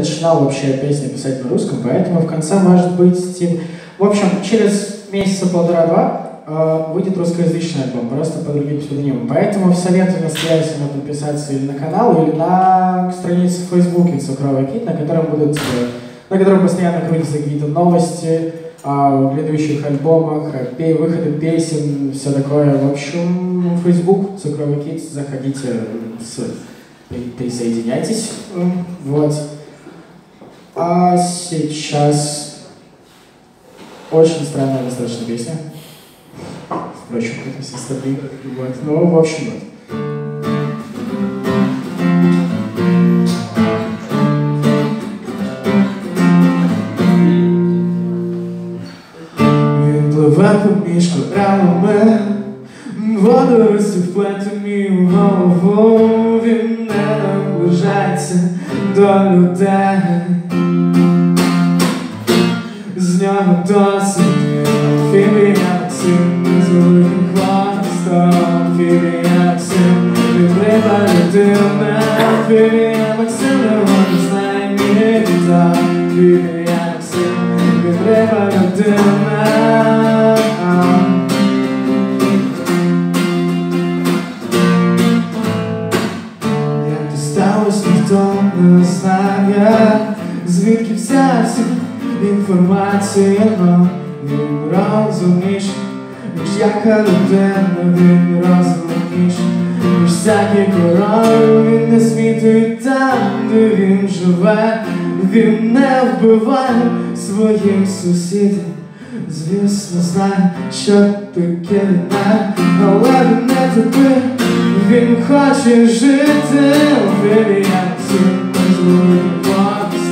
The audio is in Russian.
начинал вообще песни писать на русском, поэтому в конце может быть типа... В общем, через месяца полтора-два э, выйдет русскоязычный альбом, просто по другим псевдонимам. Поэтому советую настоятельно подписаться или на канал, или на страницу в Фейсбуке Цукровый Кит, на котором будут, э, на котором постоянно крутятся какие-то новости о грядущих альбомах, о выходе песен, все такое. В общем, Facebook Цукровый Кит, заходите, при- присоединяйтесь. М, Вот. А сейчас очень странная достаточно песня. Впрочем, как все остальные. Вот. Ну, в общем, вот. Він пливе поміж коралами, Znam da si ti Fibijak si Izgubim hvasta Fibijak si Bi prebali te u me Fibijak si Ne volim znaj mi ne bi da Fibijak si Bi prebali te u me Ja, das dauert nicht um, das war ja звідки взявся інформація, но він розумніш, ніж яка людина, він розумніш, ніж. Всякий король, він не світить там, де він живе, він не вбиває своїх сусідів. Звісно, знає, що таке війна, але він не тобі, він хоче жити у філі Максим,